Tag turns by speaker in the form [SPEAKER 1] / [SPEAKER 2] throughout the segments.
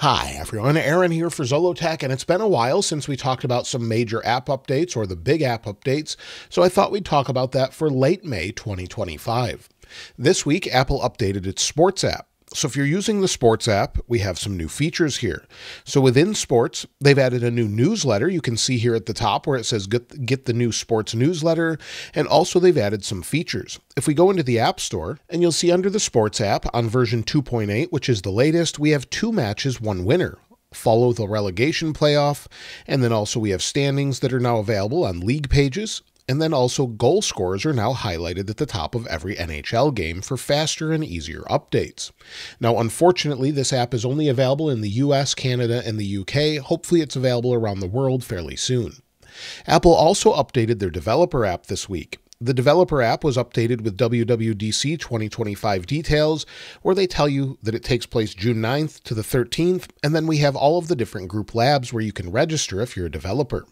[SPEAKER 1] Hi everyone, Aaron here for Zollotech, and it's been a while since we talked about some major app updates or the big app updates, so I thought we'd talk about that for late May 2025. This week, Apple updated its Sports app. So if you're using the Sports app, we have some new features here. So within Sports, they've added a new newsletter. You can see here at the top where it says get, get the new Sports newsletter. And also they've added some features. If we go into the App Store, and you'll see under the Sports app on version 2.8, which is the latest, we have two matches, one winner follow the relegation playoff. And then also we have standings that are now available on league pages. And then also goal scorers are now highlighted at the top of every NHL game for faster and easier updates. Now, unfortunately, this app is only available in the US, Canada, and the UK. Hopefully, it's available around the world fairly soon. Apple also updated their developer app this week. The developer app was updated with WWDC 2025 details, where they tell you that it takes place June 9th to the 13th, and then we have all of the different group labs where you can register if you're a developer.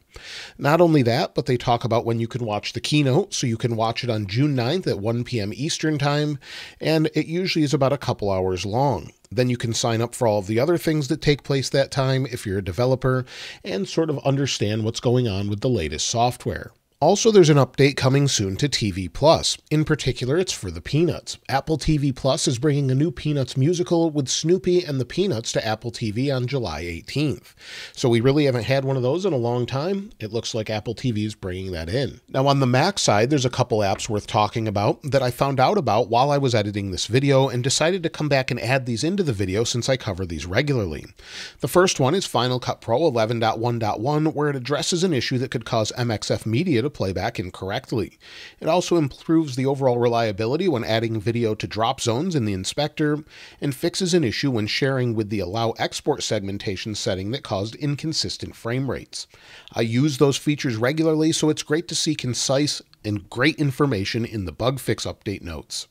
[SPEAKER 1] Not only that, but they talk about when you can watch the keynote, so you can watch it on June 9th at 1 p.m. Eastern Time, and it usually is about a couple hours long. Then you can sign up for all of the other things that take place that time if you're a developer and sort of understand what's going on with the latest software. Also, there's an update coming soon to TV Plus. In particular, it's for the Peanuts. Apple TV Plus is bringing a new Peanuts musical with Snoopy and the Peanuts to Apple TV on July 18th. So we really haven't had one of those in a long time. It looks like Apple TV is bringing that in. Now, on the Mac side, there's a couple apps worth talking about that I found out about while I was editing this video and decided to come back and add these into the video since I cover these regularly. The first one is Final Cut Pro 11.1.1, where it addresses an issue that could cause MXF Media to playback incorrectly. It also improves the overall reliability when adding video to drop zones in the inspector, and fixes an issue when sharing with the allow export segmentation setting that caused inconsistent frame rates. I use those features regularly, so it's great to see concise and great information in the bug fix update notes.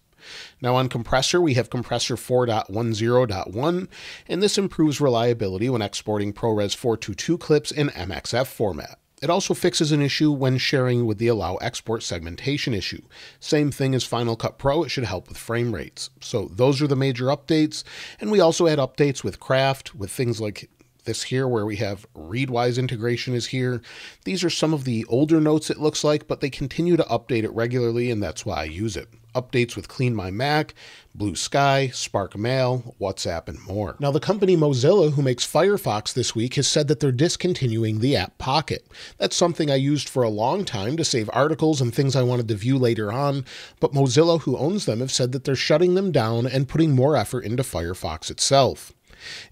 [SPEAKER 1] Now on compressor, we have compressor 4.10.1, and this improves reliability when exporting ProRes 422 clips in MXF format. It also fixes an issue when sharing with the allow export segmentation issue. Same thing as Final Cut Pro, it should help with frame rates. So those are the major updates. And we also had updates with Craft, with things like this here where we have Readwise integration is here. These are some of the older notes it looks like, but they continue to update it regularly and that's why I use it updates with CleanMyMac, Blue Sky, Spark Mail, WhatsApp, and more. Now, the company Mozilla, who makes Firefox this week, has said that they're discontinuing the app Pocket. That's something I used for a long time to save articles and things I wanted to view later on, but Mozilla, who owns them, have said that they're shutting them down and putting more effort into Firefox itself.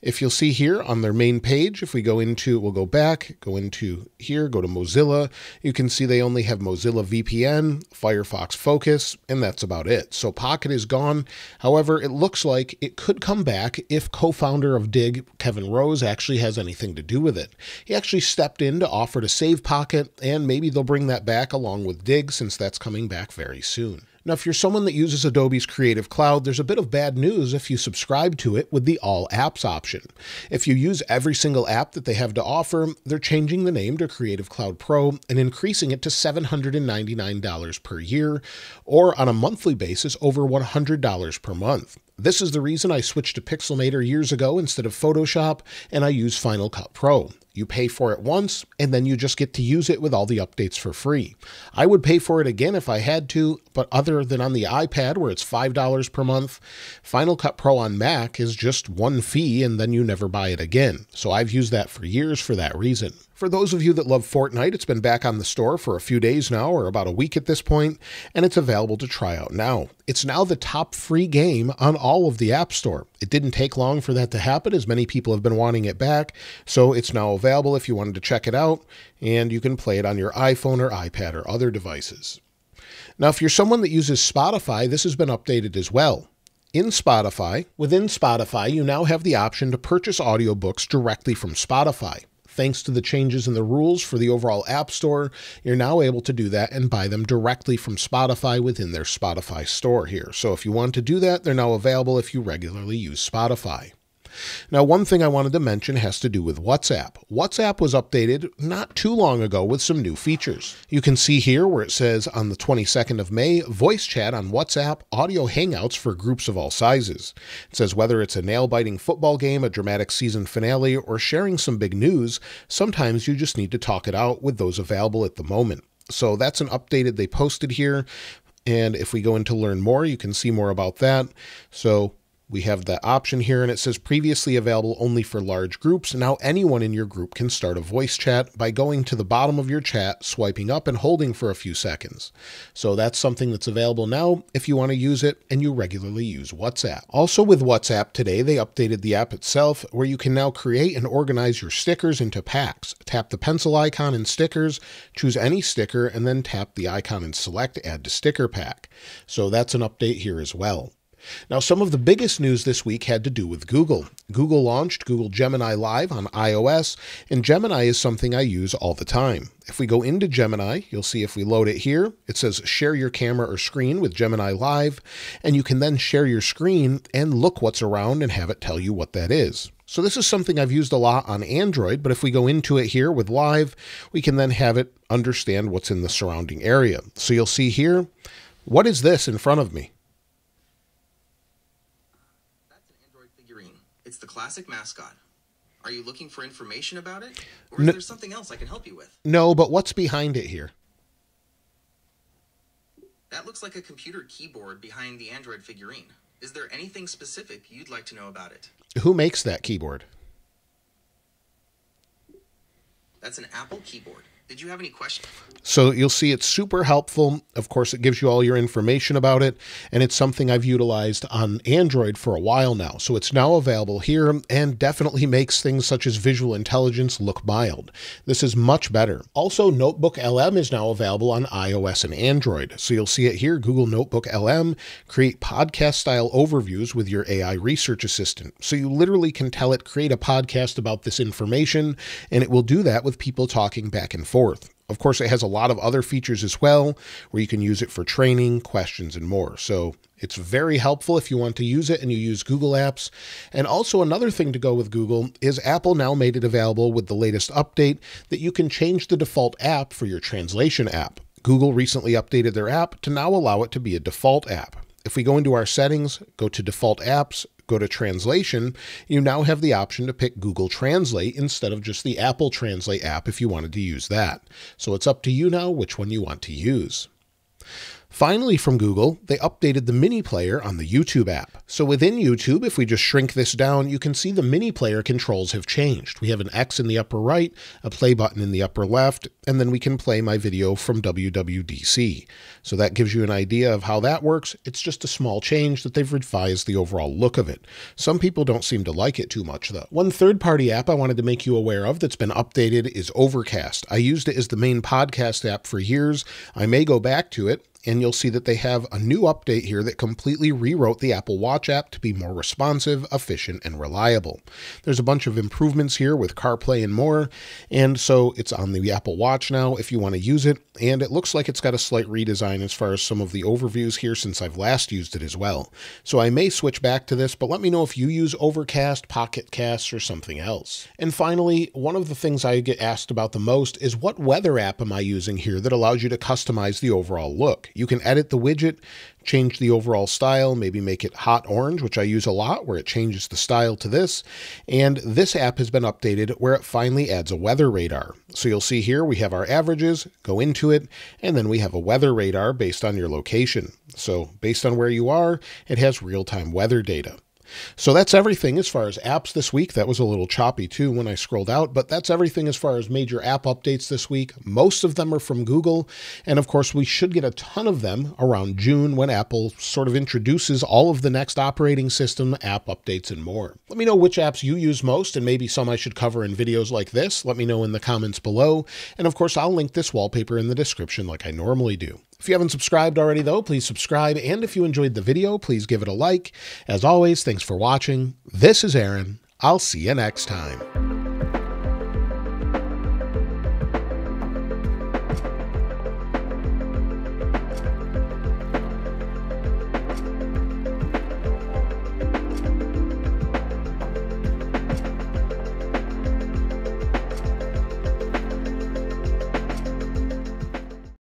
[SPEAKER 1] If you'll see here on their main page, if we go into, we'll go back, go into here, go to Mozilla, you can see they only have Mozilla VPN, Firefox Focus, and that's about it. So Pocket is gone. However, it looks like it could come back if co-founder of Digg, Kevin Rose, actually has anything to do with it. He actually stepped in to offer to save Pocket, and maybe they'll bring that back along with Digg since that's coming back very soon. Now, if you're someone that uses Adobe's Creative Cloud, there's a bit of bad news if you subscribe to it with the All Apps option. If you use every single app that they have to offer, they're changing the name to Creative Cloud Pro and increasing it to $799 per year, or on a monthly basis, over $100 per month. This is the reason I switched to Pixelmator years ago instead of Photoshop, and I use Final Cut Pro. You pay for it once, and then you just get to use it with all the updates for free. I would pay for it again if I had to, but other than on the iPad where it's $5 per month, Final Cut Pro on Mac is just one fee and then you never buy it again. So I've used that for years for that reason. For those of you that love Fortnite, it's been back on the store for a few days now, or about a week at this point, and it's available to try out now. It's now the top free game on all of the App Store. It didn't take long for that to happen, as many people have been wanting it back, so it's now available if you wanted to check it out, and you can play it on your iPhone or iPad or other devices. Now, if you're someone that uses Spotify, this has been updated as well. In Spotify, within Spotify, you now have the option to purchase audiobooks directly from Spotify. Thanks to the changes in the rules for the overall App Store, you're now able to do that and buy them directly from Spotify within their Spotify store here. So if you want to do that, they're now available if you regularly use Spotify. Now, one thing I wanted to mention has to do with WhatsApp. WhatsApp was updated not too long ago with some new features. You can see here where it says on the 22nd of May, voice chat on WhatsApp, audio hangouts for groups of all sizes. It says whether it's a nail biting football game, a dramatic season finale, or sharing some big news, sometimes you just need to talk it out with those available at the moment. So that's an updated they posted here. And if we go into learn more, you can see more about that. So we have that option here and it says previously available only for large groups. Now anyone in your group can start a voice chat by going to the bottom of your chat, swiping up and holding for a few seconds. So that's something that's available now if you want to use it and you regularly use WhatsApp. Also with WhatsApp today, they updated the app itself where you can now create and organize your stickers into packs. Tap the pencil icon in stickers, choose any sticker, and then tap the icon and select add to sticker pack. So that's an update here as well. Now, some of the biggest news this week had to do with Google. Google launched Google Gemini Live on iOS, and Gemini is something I use all the time. If we go into Gemini, you'll see if we load it here, it says share your camera or screen with Gemini Live, and you can then share your screen and look what's around and have it tell you what that is. So this is something I've used a lot on Android, but if we go into it here with Live, we can then have it understand what's in the surrounding area. So you'll see here, what is this in front of me?
[SPEAKER 2] It's the classic mascot. Are you looking for information about it? Or is no, there something else I can help you with?
[SPEAKER 1] No, but what's behind it here?
[SPEAKER 2] That looks like a computer keyboard behind the Android figurine. Is there anything specific you'd like to know about it?
[SPEAKER 1] Who makes that keyboard?
[SPEAKER 2] That's an Apple keyboard. Did you have any questions?
[SPEAKER 1] So you'll see it's super helpful. Of course, it gives you all your information about it, and it's something I've utilized on Android for a while now. So it's now available here and definitely makes things such as visual intelligence look mild. This is much better. Also, NotebookLM is now available on iOS and Android. So you'll see it here, Google NotebookLM, create podcast style overviews with your AI research assistant. So you literally can tell it create a podcast about this information, and it will do that with people talking back and forth forth. Of course, it has a lot of other features as well, where you can use it for training, questions, and more. So it's very helpful if you want to use it and you use Google Apps. And also, another thing to go with Google is Apple now made it available with the latest update that you can change the default app for your translation app. Google recently updated their app to now allow it to be a default app. If we go into our settings, go to default apps, go to translation, you now have the option to pick Google Translate instead of just the Apple Translate app if you wanted to use that. So it's up to you now which one you want to use. Finally, from Google, they updated the mini player on the YouTube app. So within YouTube, if we just shrink this down, you can see the mini player controls have changed. We have an X in the upper right, a play button in the upper left, and then we can play my video from WWDC. So that gives you an idea of how that works. It's just a small change that they've revised the overall look of it. Some people don't seem to like it too much though. One third-party app I wanted to make you aware of that's been updated is Overcast. I used it as the main podcast app for years. I may go back to it and you'll see that they have a new update here that completely rewrote the Apple Watch app to be more responsive, efficient, and reliable. There's a bunch of improvements here with CarPlay and more, and so it's on the Apple Watch now if you want to use it, and it looks like it's got a slight redesign as far as some of the overviews here since I've last used it as well. So I may switch back to this, but let me know if you use Overcast, Pocket Casts, or something else. And finally, one of the things I get asked about the most is what weather app am I using here that allows you to customize the overall look? You can edit the widget, change the overall style, maybe make it hot orange, which I use a lot, where it changes the style to this. And this app has been updated where it finally adds a weather radar. So you'll see here we have our averages, go into it, and then we have a weather radar based on your location. So based on where you are, it has real-time weather data. So that's everything as far as apps this week. That was a little choppy too when I scrolled out, but that's everything as far as major app updates this week. Most of them are from Google. And of course, we should get a ton of them around June when Apple sort of introduces all of the next operating system, app updates, and more. Let me know which apps you use most and maybe some I should cover in videos like this. Let me know in the comments below. And of course, I'll link this wallpaper in the description like I normally do. If you haven't subscribed already, though, please subscribe. And if you enjoyed the video, please give it a like. As always, thanks for watching. This is Aaron. I'll see you next time.